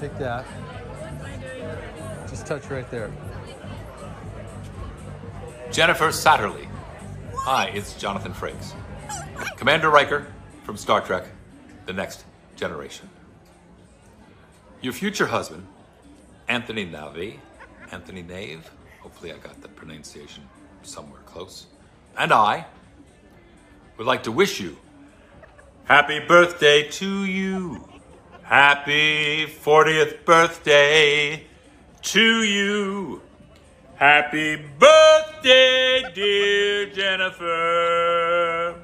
take that. Just touch right there. Jennifer Satterley. Hi, it's Jonathan Frakes. Commander Riker from Star Trek The Next Generation. Your future husband, Anthony Navi, Anthony Nave, hopefully I got the pronunciation somewhere close, and I would like to wish you happy birthday to you. Happy 40th birthday to you. Happy birthday, dear Jennifer.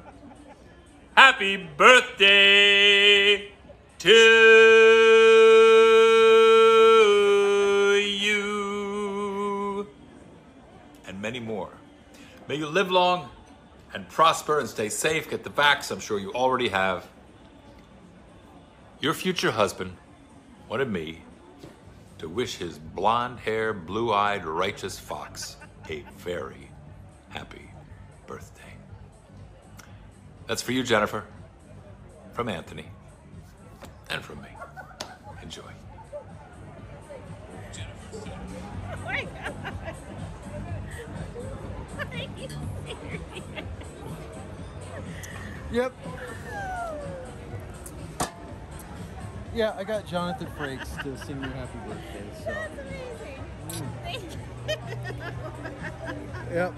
Happy birthday to you. And many more. May you live long and prosper and stay safe. Get the vax, I'm sure you already have. Your future husband wanted me to wish his blonde haired, blue eyed, righteous fox a very happy birthday. That's for you, Jennifer, from Anthony, and from me. Enjoy. Oh my god. Are you serious? Yep. Yeah, I got Jonathan Frakes to sing you happy birthday. So. That's amazing. Mm. Thank you. Yep.